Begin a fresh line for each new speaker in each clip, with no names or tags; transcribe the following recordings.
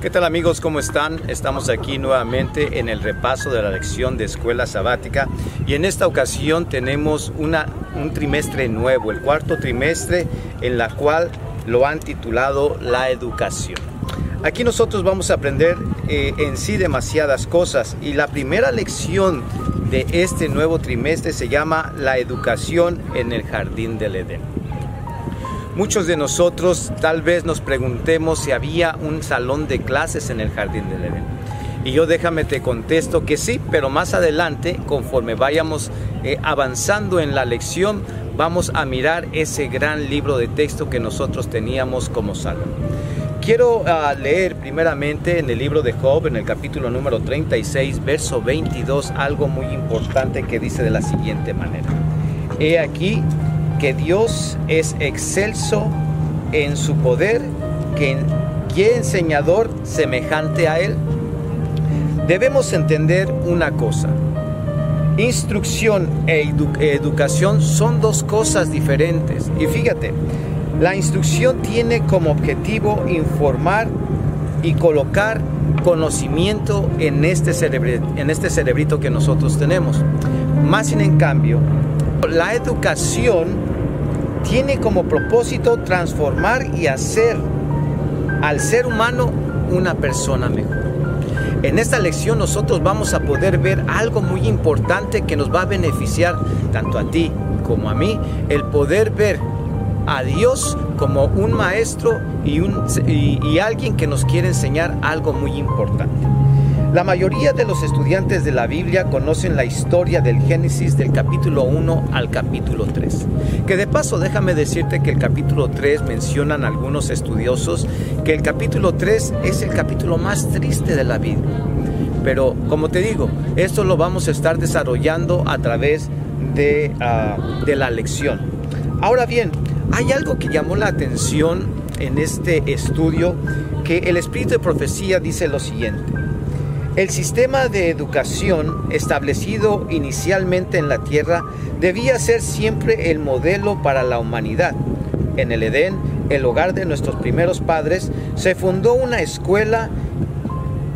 ¿Qué tal amigos? ¿Cómo están? Estamos aquí nuevamente en el repaso de la lección de escuela sabática y en esta ocasión tenemos un trimestre nuevo, el cuarto trimestre en la cual lo han titulado la educación. Aquí nosotros vamos a aprender eh, en sí demasiadas cosas y la primera lección de este nuevo trimestre se llama la educación en el jardín del Edén. Muchos de nosotros tal vez nos preguntemos si había un salón de clases en el Jardín del Edén. Y yo déjame te contesto que sí, pero más adelante, conforme vayamos eh, avanzando en la lección, vamos a mirar ese gran libro de texto que nosotros teníamos como salón. Quiero uh, leer primeramente en el libro de Job, en el capítulo número 36, verso 22, algo muy importante que dice de la siguiente manera. He aquí que Dios es excelso en su poder, que ¿qué enseñador semejante a Él? Debemos entender una cosa. Instrucción e educación son dos cosas diferentes. Y fíjate, la instrucción tiene como objetivo informar y colocar conocimiento en este, en este cerebrito que nosotros tenemos. Más sin en cambio, la educación tiene como propósito transformar y hacer al ser humano una persona mejor. En esta lección nosotros vamos a poder ver algo muy importante que nos va a beneficiar tanto a ti como a mí, el poder ver a Dios como un maestro y, alguien que nos quiere enseñar algo muy importante. La mayoría de los estudiantes de la Biblia conocen la historia del Génesis del capítulo 1 al capítulo 3. Que de paso déjame decirte que el capítulo 3 mencionan algunos estudiosos que el capítulo 3 es el capítulo más triste de la Biblia. Pero como te digo, esto lo vamos a estar desarrollando a través de, uh, de la lección. Ahora bien, hay algo que llamó la atención en este estudio, que el espíritu de profecía dice lo siguiente. El sistema de educación establecido inicialmente en la Tierra debía ser siempre el modelo para la humanidad. En el Edén, el hogar de nuestros primeros padres, se fundó una escuela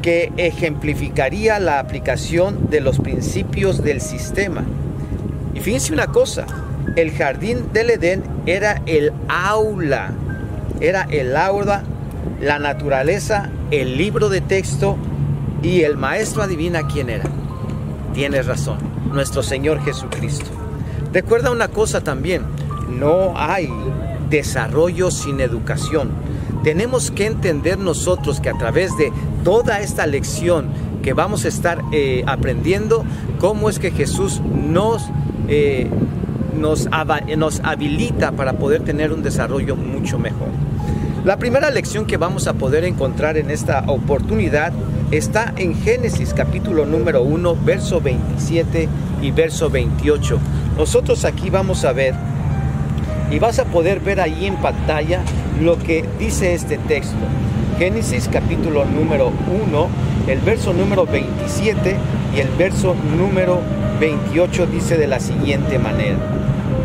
que ejemplificaría la aplicación de los principios del sistema. Y fíjense una cosa, el jardín del Edén era el aula, era el aula, la naturaleza, el libro de texto, y el maestro adivina quién era. Tienes razón, nuestro Señor Jesucristo. Recuerda una cosa también, no hay desarrollo sin educación. Tenemos que entender nosotros que a través de toda esta lección que vamos a estar eh, aprendiendo, cómo es que Jesús nos, eh, nos, nos habilita para poder tener un desarrollo mucho mejor. La primera lección que vamos a poder encontrar en esta oportunidad está en Génesis capítulo número 1, verso 27 y verso 28. Nosotros aquí vamos a ver y vas a poder ver ahí en pantalla lo que dice este texto. Génesis capítulo número 1, el verso número 27 y el verso número 28 dice de la siguiente manera.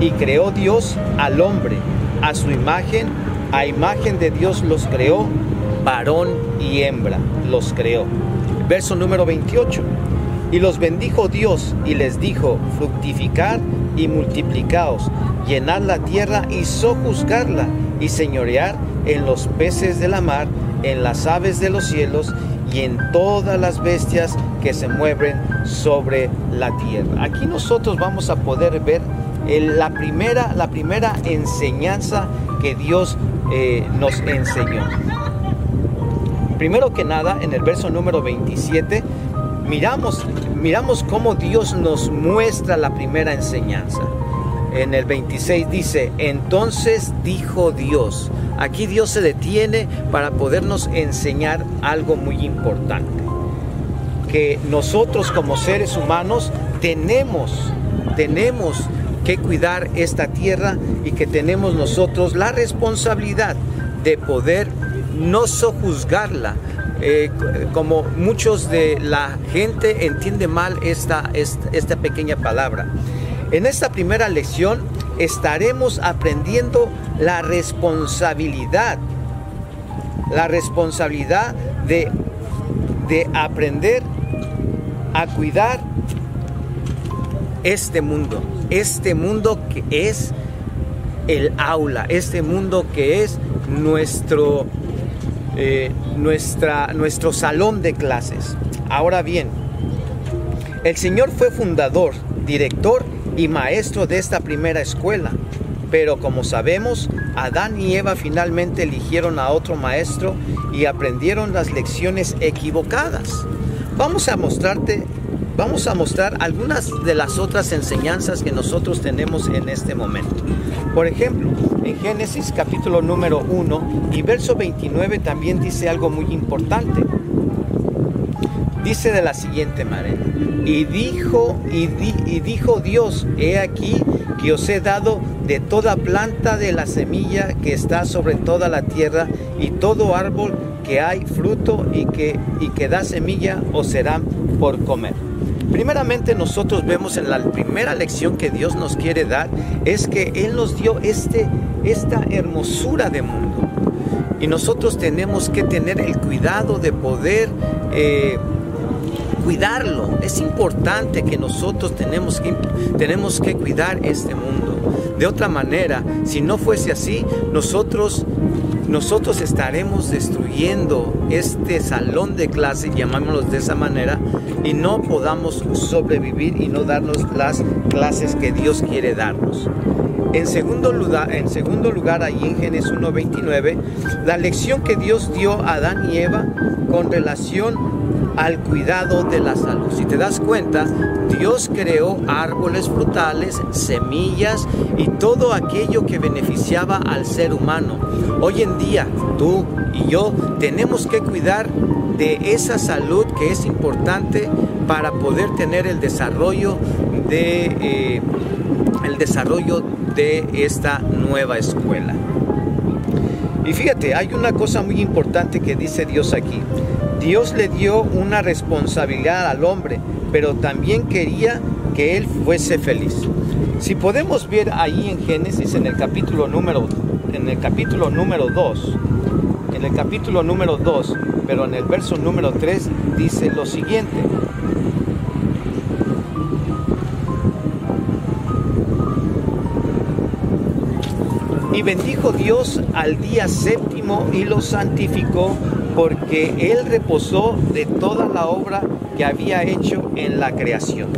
Y creó Dios al hombre, a su imagen, a imagen de Dios los creó, varón y hembra los creó. Verso número 28. Y los bendijo Dios y les dijo, fructificar y multiplicaos, llenad la tierra y sojuzgarla y señorear en los peces de la mar, en las aves de los cielos y en todas las bestias que se mueven sobre la tierra. Aquí nosotros vamos a poder ver la, primera, la primera enseñanza que Dios eh, nos enseñó. Primero que nada, en el verso número 27, miramos, miramos cómo Dios nos muestra la primera enseñanza. En el 26 dice, entonces dijo Dios. Aquí Dios se detiene para podernos enseñar algo muy importante. Que nosotros como seres humanos tenemos, tenemos que cuidar esta tierra y que tenemos nosotros la responsabilidad de poder no sojuzgarla. Eh, como muchos de la gente entiende mal esta, esta, pequeña palabra. En esta primera lección estaremos aprendiendo la responsabilidad, la responsabilidad de, de aprender a cuidar este mundo, este mundo que es el aula, este mundo que es nuestro, eh, nuestra, nuestro salón de clases. Ahora bien, el Señor fue fundador, director y maestro de esta primera escuela, pero como sabemos, Adán y Eva finalmente eligieron a otro maestro y aprendieron las lecciones equivocadas. Vamos a mostrarte vamos a mostrar algunas de las otras enseñanzas que nosotros tenemos en este momento. Por ejemplo, en Génesis capítulo número 1 y verso 29 también dice algo muy importante. Dice de la siguiente manera, y dijo, y, dijo Dios, he aquí que os he dado de toda planta de la semilla que está sobre toda la tierra y todo árbol que hay fruto y que, y que da semilla os serán por comer. Primeramente nosotros vemos en la primera lección que Dios nos quiere dar es que Él nos dio este, esta hermosura de mundo. Y nosotros tenemos que tener el cuidado de poder eh, cuidarlo. Es importante que nosotros tenemos que, tenemos que cuidar este mundo. De otra manera, si no fuese así, nosotros nosotros estaremos destruyendo este salón de clase, llamámoslo de esa manera, y no podamos sobrevivir y no darnos las clases que Dios quiere darnos. En segundo lugar, en segundo lugar ahí en Génesis 1.29, la lección que Dios dio a Adán y Eva con relación al cuidado de la salud. Si te das cuenta, Dios creó árboles frutales, semillas y todo aquello que beneficiaba al ser humano. Hoy en día, tú y yo tenemos que cuidar de esa salud que es importante para poder tener el desarrollo de eh, el desarrollo de esta nueva escuela. Y fíjate, hay una cosa muy importante que dice Dios aquí. Dios le dio una responsabilidad al hombre, pero también quería que él fuese feliz. Si podemos ver ahí en Génesis en el capítulo número en el capítulo número 2, en el capítulo número 2, pero en el verso número 3 dice lo siguiente: Y bendijo Dios al día séptimo y lo santificó porque Él reposó de toda la obra que había hecho en la creación.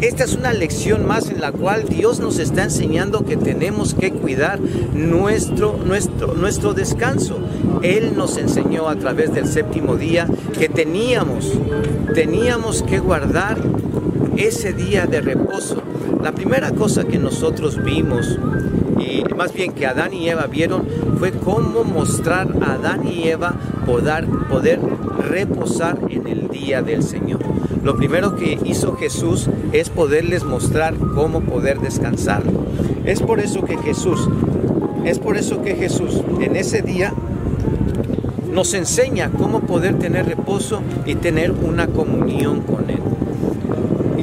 Esta es una lección más en la cual Dios nos está enseñando que tenemos que cuidar nuestro, nuestro, nuestro descanso. Él nos enseñó a través del séptimo día que teníamos, teníamos que guardar ese día de reposo. La primera cosa que nosotros vimos y más bien que Adán y Eva vieron fue cómo mostrar a Adán y Eva poder, poder reposar en el día del Señor. Lo primero que hizo Jesús es poderles mostrar cómo poder descansar. Es por eso que Jesús, es por eso que Jesús en ese día nos enseña cómo poder tener reposo y tener una comunión con Él.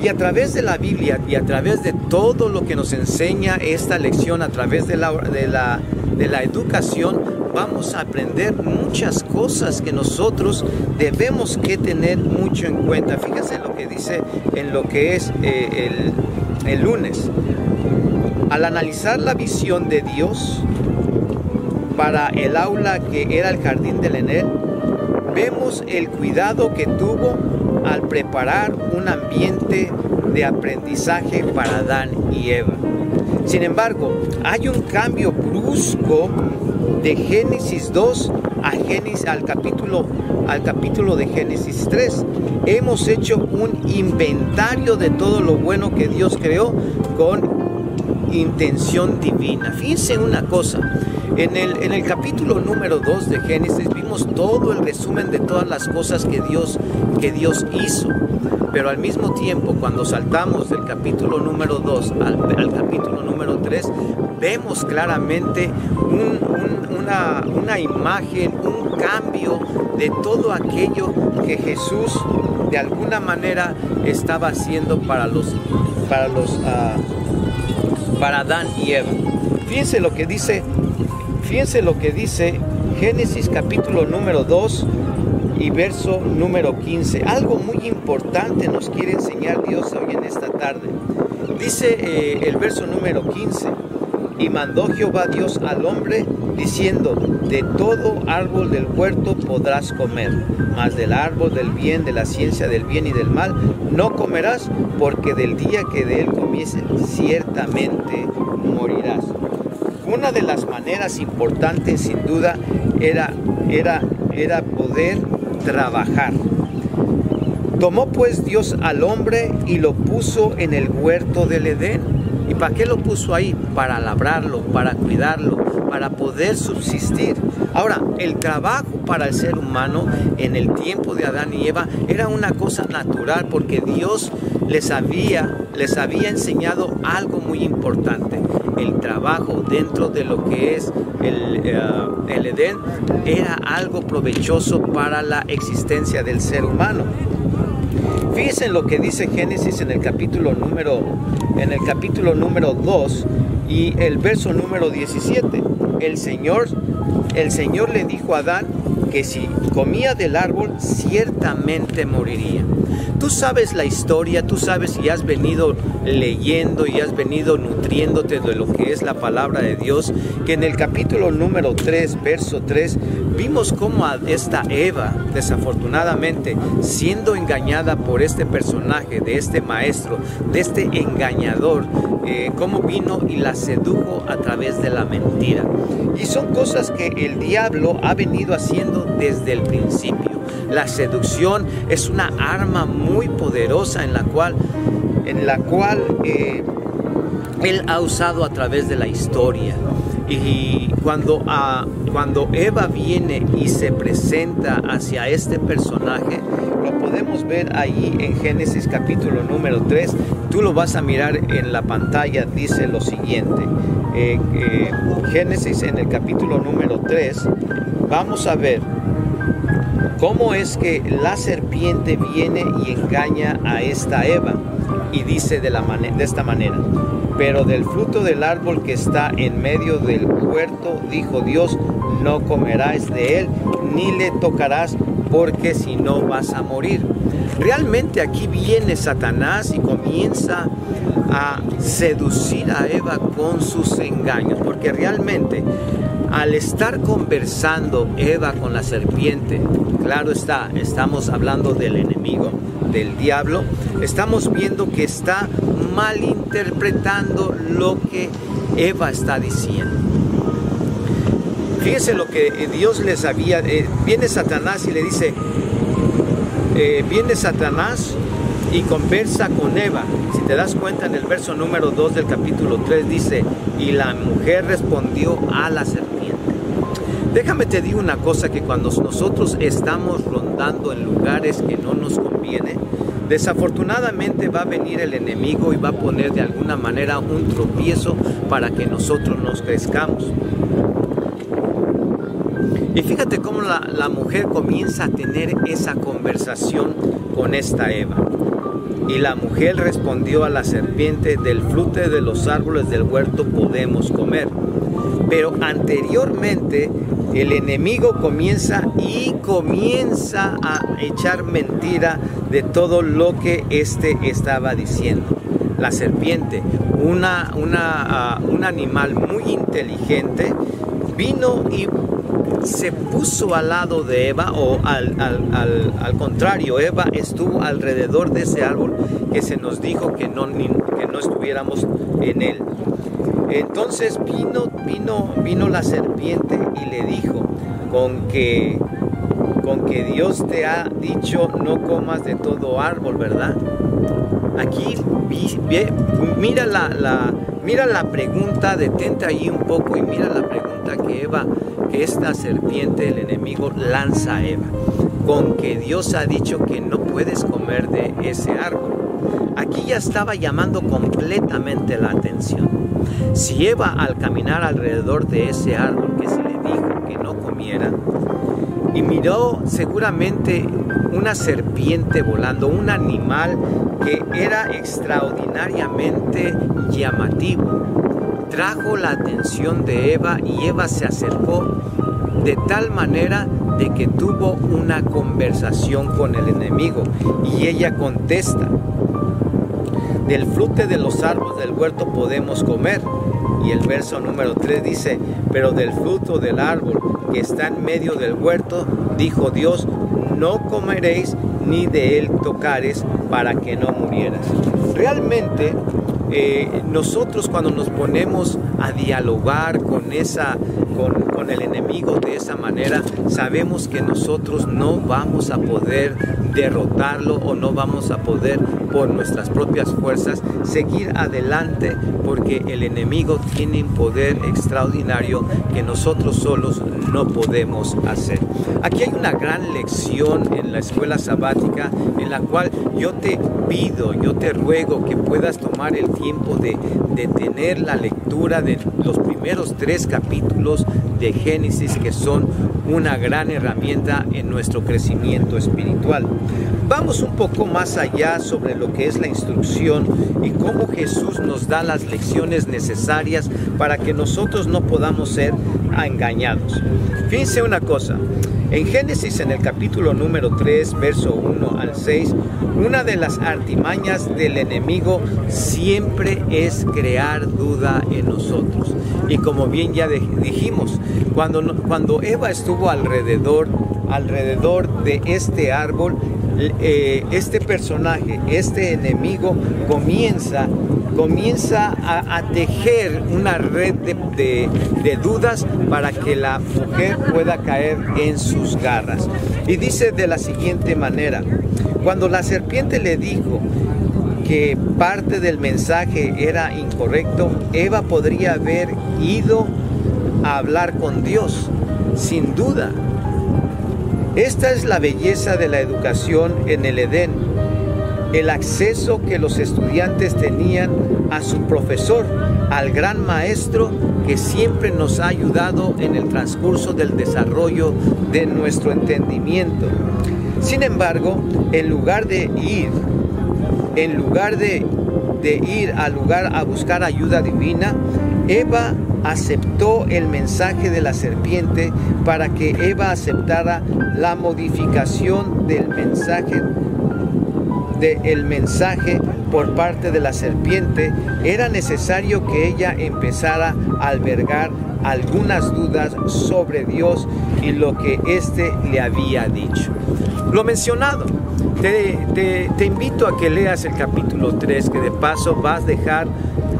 Y a través de la Biblia y a través de todo lo que nos enseña esta lección, a través de la, de la, de la educación, vamos a aprender muchas cosas que nosotros debemos que tener mucho en cuenta. Fíjense lo que dice en lo que es eh, el, el lunes. Al analizar la visión de Dios para el aula que era el jardín del Enel, vemos el cuidado que tuvo al preparar un ambiente de aprendizaje para Adán y Eva. Sin embargo, hay un cambio brusco de Génesis 2 a Génesis, al, capítulo, al capítulo de Génesis 3. Hemos hecho un inventario de todo lo bueno que Dios creó con intención divina. Fíjense una cosa, en el, en el capítulo número 2 de Génesis vimos todo el resumen de todas las cosas que Dios, que Dios hizo. Pero al mismo tiempo, cuando saltamos del capítulo número 2 al, capítulo número 3, vemos claramente una, una, imagen, un cambio de todo aquello que Jesús de alguna manera estaba haciendo para los, para los, uh, para Adán y Eva. Fíjense lo que dice Fíjense lo que dice Génesis capítulo número 2, y verso número 15. Algo muy importante nos quiere enseñar Dios hoy en esta tarde. Dice eh, el verso número 15, y mandó Jehová Dios al hombre diciendo, de todo árbol del huerto podrás comer, mas del árbol del bien, de la ciencia del bien y del mal, no comerás, porque del día que de él comiese, ciertamente morirás. Una de las maneras importantes, sin duda, era, era, era poder trabajar. Tomó pues Dios al hombre y lo puso en el huerto del Edén. ¿Y para qué lo puso ahí? Para labrarlo, para cuidarlo, para poder subsistir. Ahora, el trabajo para el ser humano en el tiempo de Adán y Eva era una cosa natural porque Dios les había, les había enseñado algo muy importante. El trabajo dentro de lo que es el, eh, el Edén era algo provechoso para la existencia del ser humano. Fíjense en lo que dice Génesis en el capítulo número en el capítulo número 2 y el verso número 17. El Señor el Señor le dijo a Adán que si comía del árbol ciertamente moriría. Tú sabes la historia, tú sabes y has venido leyendo y has venido nutriéndote de lo que es la palabra de Dios, que en el capítulo número 3, verso 3, vimos cómo a esta Eva, desafortunadamente, siendo engañada por este personaje, de este maestro, de este engañador, eh, cómo vino y la sedujo a través de la mentira. Y son cosas que el diablo ha venido haciendo desde el principio. La seducción es una arma muy poderosa en la cual, en la cual eh, él ha usado a través de la historia. Y cuando, ah, cuando Eva viene y se presenta hacia este personaje, lo podemos ver ahí en Génesis capítulo número 3. Tú lo vas a mirar en la pantalla, dice lo siguiente. Eh, eh, Génesis en el capítulo número 3, vamos a ver cómo es que la serpiente viene y engaña a esta Eva. Y dice de, esta manera, pero del fruto del árbol que está en medio del huerto, dijo Dios, no comerás de él, ni le tocarás, porque si no vas a morir. Realmente aquí viene Satanás y comienza a seducir a Eva con sus engaños, porque realmente al estar conversando Eva con la serpiente, claro está, estamos hablando del enemigo, del diablo, estamos viendo que está malinterpretando lo que Eva está diciendo. Fíjense lo que Dios les había, eh, viene Satanás y le dice, eh, viene Satanás y conversa con Eva. Si te das cuenta en el verso número 2 del capítulo 3 dice, y la mujer respondió a la serpiente. Déjame te digo una cosa, que cuando nosotros estamos rondando en lugares que no nos conviene, desafortunadamente va a venir el enemigo y va a poner de alguna manera un tropiezo para que nosotros nos crezcamos. Y fíjate cómo la, la, mujer comienza a tener esa conversación con esta Eva. Y la mujer respondió a la serpiente, del fruto de los árboles del huerto podemos comer. Pero anteriormente el enemigo comienza y comienza a echar mentira de todo lo que éste estaba diciendo. La serpiente, una, uh, un animal muy inteligente, vino y se puso al lado de Eva o al, al, al, al, contrario, Eva estuvo alrededor de ese árbol que se nos dijo que no, que no estuviéramos en él. Entonces vino, vino, vino la serpiente y le dijo, con que, con que Dios te ha dicho no comas de todo árbol, ¿verdad? Aquí mira la, mira la pregunta, detente ahí un poco y mira la pregunta que Eva, que esta serpiente, el enemigo, lanza a Eva. Con que Dios ha dicho que no puedes comer de ese árbol. Aquí ya estaba llamando completamente la atención. Si Eva al caminar alrededor de ese árbol que se le dijo que no comiera, y miró seguramente una serpiente volando, un animal que era extraordinariamente llamativo, trajo la atención de Eva y Eva se acercó de tal manera de que tuvo una conversación con el enemigo y ella contesta, del fruto de los árboles del huerto podemos comer. Y el verso número 3 dice, pero del fruto del árbol que está en medio del huerto, dijo Dios, no comeréis ni de él tocares para que no murieras. Realmente eh, nosotros cuando nos ponemos a dialogar con esa con, el enemigo de esa manera, sabemos que nosotros no vamos a poder derrotarlo o no vamos a poder por nuestras propias fuerzas seguir adelante porque el enemigo tiene un poder extraordinario que nosotros solos no podemos hacer. Aquí hay una gran lección en la escuela sabática en la cual yo te pido, yo te ruego que puedas tomar el tiempo de, de tener la lectura de los primeros tres capítulos de Génesis que son una gran herramienta en nuestro crecimiento espiritual. Vamos un poco más allá sobre lo que es la instrucción y cómo Jesús nos da las lecciones necesarias para que nosotros no podamos ser engañados. Fíjense una cosa, en Génesis en el capítulo número 3, verso 1 al 6, una de las artimañas del enemigo siempre es crear duda en nosotros. Y como bien ya dijimos, cuando, cuando Eva estuvo alrededor, alrededor de este árbol, eh, este personaje, este enemigo comienza, comienza a, tejer una red de, de, dudas para que la mujer pueda caer en sus garras. Y dice de la siguiente manera, cuando la serpiente le dijo que parte del mensaje era incorrecto, Eva podría haber ido a hablar con Dios, sin duda, esta es la belleza de la educación en el Edén, el acceso que los estudiantes tenían a su profesor, al gran maestro que siempre nos ha ayudado en el transcurso del desarrollo de nuestro entendimiento. Sin embargo, en lugar de ir, en lugar de, ir al lugar a buscar ayuda divina, Eva aceptó el mensaje de la serpiente para que Eva aceptara la modificación del mensaje del mensaje por parte de la serpiente, era necesario que ella empezara a albergar algunas dudas sobre Dios y lo que éste le había dicho. Lo mencionado, te, te invito a que leas el capítulo 3, que de paso vas a dejar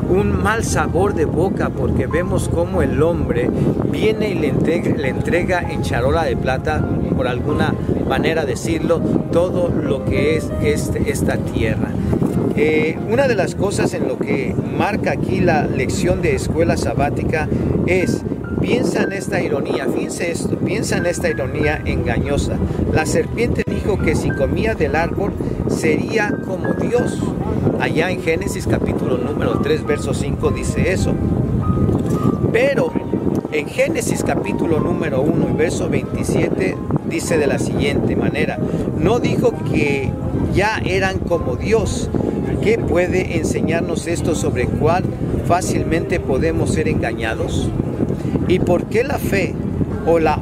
un mal sabor de boca porque vemos cómo el hombre viene y le entrega, le entrega en charola de plata, por alguna manera decirlo, todo lo que es este, esta tierra. Eh, una de las cosas en lo que marca aquí la lección de escuela sabática es Piensa en esta ironía, fíjense esto, piensa en esta ironía engañosa. La serpiente dijo que si comía del árbol sería como Dios. Allá en Génesis capítulo número 3, verso 5 dice eso. Pero en Génesis capítulo número 1 y verso 27 dice de la siguiente manera, no dijo que ya eran como Dios. ¿Qué puede enseñarnos esto sobre cuál fácilmente podemos ser engañados? ¿Y por qué la fe o la,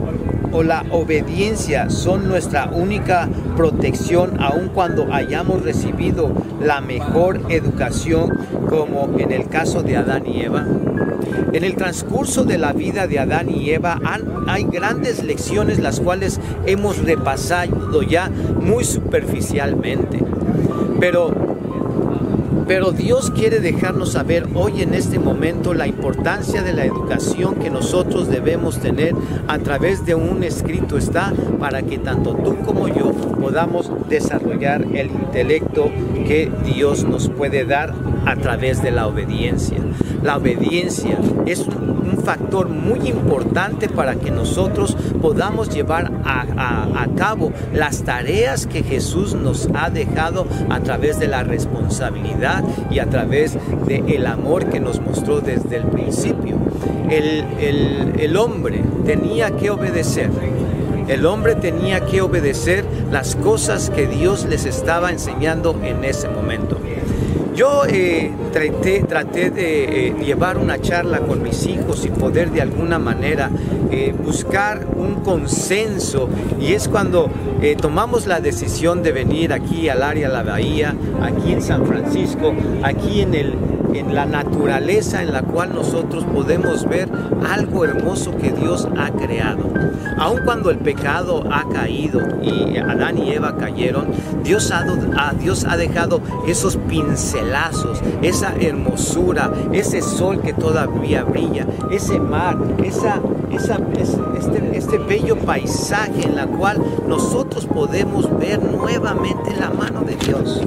o la obediencia son nuestra única protección aun cuando hayamos recibido la mejor educación como en el caso de Adán y Eva? En el transcurso de la vida de Adán y Eva hay grandes lecciones las cuales hemos repasado ya muy superficialmente. Pero pero Dios quiere dejarnos saber hoy en este momento la importancia de la educación que nosotros debemos tener a través de un escrito está para que tanto tú como yo podamos desarrollar el intelecto que Dios nos puede dar a través de la obediencia. La obediencia es un, factor muy importante para que nosotros podamos llevar a, cabo las tareas que Jesús nos ha dejado a través de la responsabilidad y a través del el amor que nos mostró desde el principio. El, el hombre tenía que obedecer. El hombre tenía que obedecer las cosas que Dios les estaba enseñando en ese momento. Yo eh, traté, traté, de eh, llevar una charla con mis hijos y poder de alguna manera eh, buscar un consenso. Y es cuando tomamos la decisión de venir aquí al área la bahía, aquí en San Francisco, aquí en el en la naturaleza en la cual nosotros podemos ver algo hermoso que Dios ha creado. Aun cuando el pecado ha caído y Adán y Eva cayeron, Dios ha, ha dejado esos pincelazos, esa hermosura, ese sol que todavía brilla, ese mar, esa, este, este bello paisaje en la cual nosotros podemos ver nuevamente la mano de Dios.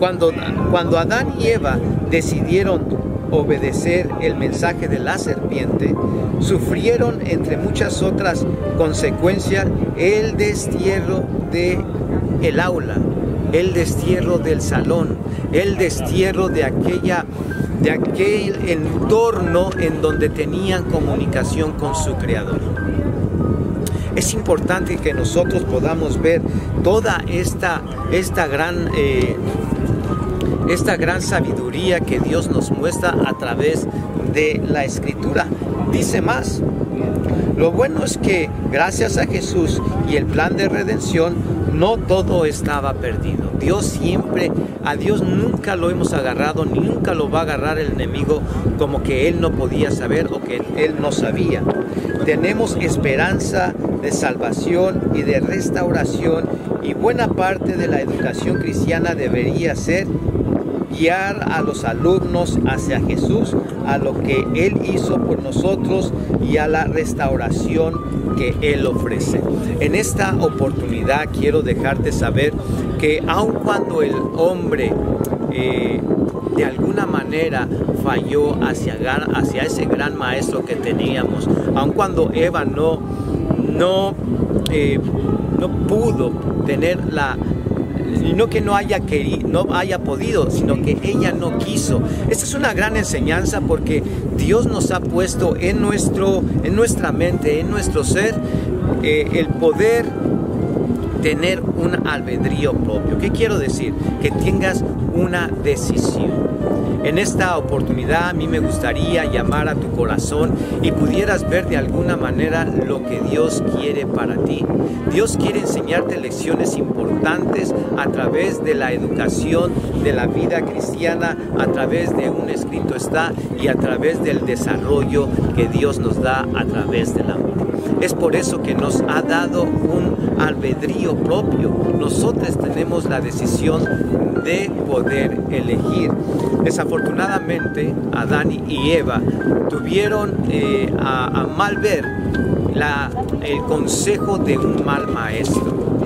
Cuando, cuando Adán y Eva decidieron obedecer el mensaje de la serpiente, sufrieron entre muchas otras consecuencias el destierro de el aula, el destierro del salón, el destierro de aquella de aquel entorno en donde tenían comunicación con su creador. Es importante que nosotros podamos ver toda esta, esta gran eh, esta gran sabiduría que Dios nos muestra a través de la escritura. Dice más, lo bueno es que gracias a Jesús y el plan de redención, no todo estaba perdido. Dios siempre, a Dios nunca lo hemos agarrado, ni nunca lo va a agarrar el enemigo como que Él no podía saber o que Él no sabía. Tenemos esperanza de salvación y de restauración y buena parte de la educación cristiana debería ser guiar a los alumnos hacia Jesús, a lo que Él hizo por nosotros y a la restauración que Él ofrece. En esta oportunidad quiero dejarte saber que aun cuando el hombre eh, de alguna manera falló hacia, ese gran maestro que teníamos, aun cuando Eva no, no, eh, no pudo tener la no que no haya querido, no haya podido, sino que ella no quiso. Esta es una gran enseñanza porque Dios nos ha puesto en, nuestro, en nuestra mente, en nuestro ser, eh, el poder tener un albedrío propio. ¿Qué quiero decir? Que tengas una decisión. En esta oportunidad a mí me gustaría llamar a tu corazón y pudieras ver de alguna manera lo que Dios quiere para ti. Dios quiere enseñarte lecciones importantes a través de la educación de la vida cristiana, a través de un escrito está y a través del desarrollo que Dios nos da a través del amor. Es por eso que nos ha dado un albedrío propio. Nosotros tenemos la decisión de poder elegir. Desafortunadamente, Adán y Eva tuvieron eh, a, mal ver el consejo de un mal maestro.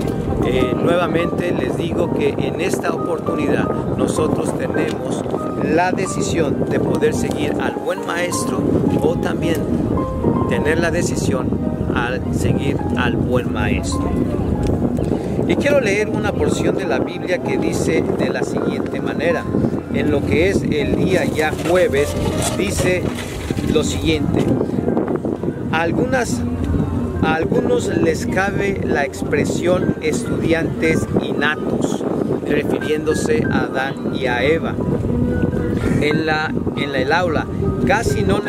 Eh, nuevamente les digo que en esta oportunidad nosotros tenemos la decisión de poder seguir al buen maestro o también tener la decisión al seguir al buen maestro. Y quiero leer una porción de la Biblia que dice de la siguiente manera. En lo que es el día ya jueves, dice lo siguiente. algunas, a algunos les cabe la expresión estudiantes innatos, refiriéndose a Adán y a Eva. En, la, en el aula casi no,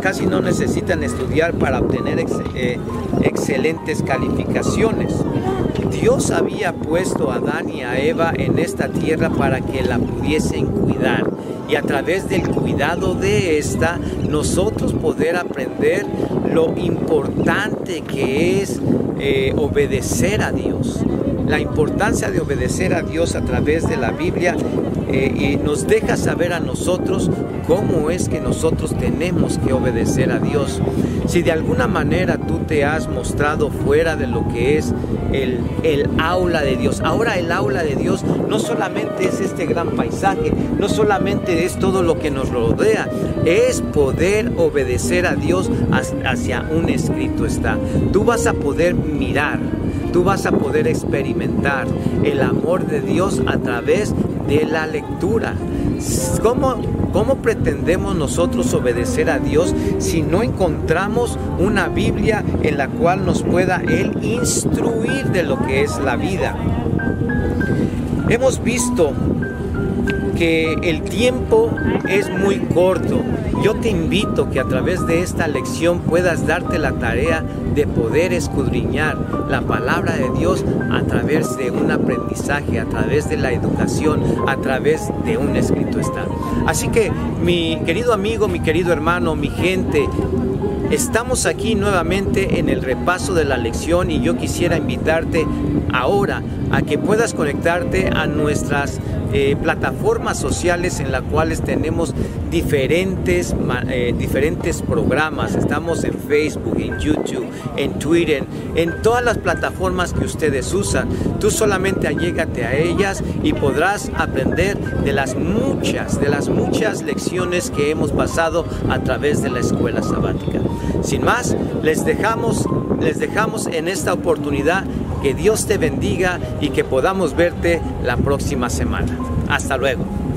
casi no necesitan estudiar para obtener eh, excelentes calificaciones. Dios había puesto a Adán y a Eva en esta tierra para que la pudiesen cuidar. Y a través del cuidado de esta, nosotros poder aprender lo importante que es eh, obedecer a Dios. La importancia de obedecer a Dios a través de la Biblia eh, y nos deja saber a nosotros cómo es que nosotros tenemos que obedecer a Dios. Si de alguna manera tú te has mostrado fuera de lo que es el, el aula de Dios, ahora el aula de Dios no solamente es este gran paisaje, no solamente es todo lo que nos rodea, es poder obedecer a Dios hacia un escrito está. Tú vas a poder mirar, tú vas a poder experimentar el amor de Dios a través de la lectura. ¿Cómo, ¿Cómo pretendemos nosotros obedecer a Dios si no encontramos una Biblia en la cual nos pueda Él instruir de lo que es la vida? Hemos visto que el tiempo es muy corto. Yo te invito que a través de esta lección puedas darte la tarea de poder escudriñar la palabra de Dios a través de un aprendizaje, a través de la educación, a través de un escrito está. Así que mi querido amigo, mi querido hermano, mi gente, Estamos aquí nuevamente en el repaso de la lección y yo quisiera invitarte ahora a que puedas conectarte a nuestras eh, plataformas sociales en las cuales tenemos diferentes, eh, diferentes programas. Estamos en Facebook, en YouTube, en Twitter, en todas las plataformas que ustedes usan. Tú solamente allégate a ellas y podrás aprender de las muchas, de las muchas lecciones que hemos pasado a través de la escuela sabática. Sin más, les dejamos, les dejamos en esta oportunidad que Dios te bendiga y que podamos verte la próxima semana. Hasta luego.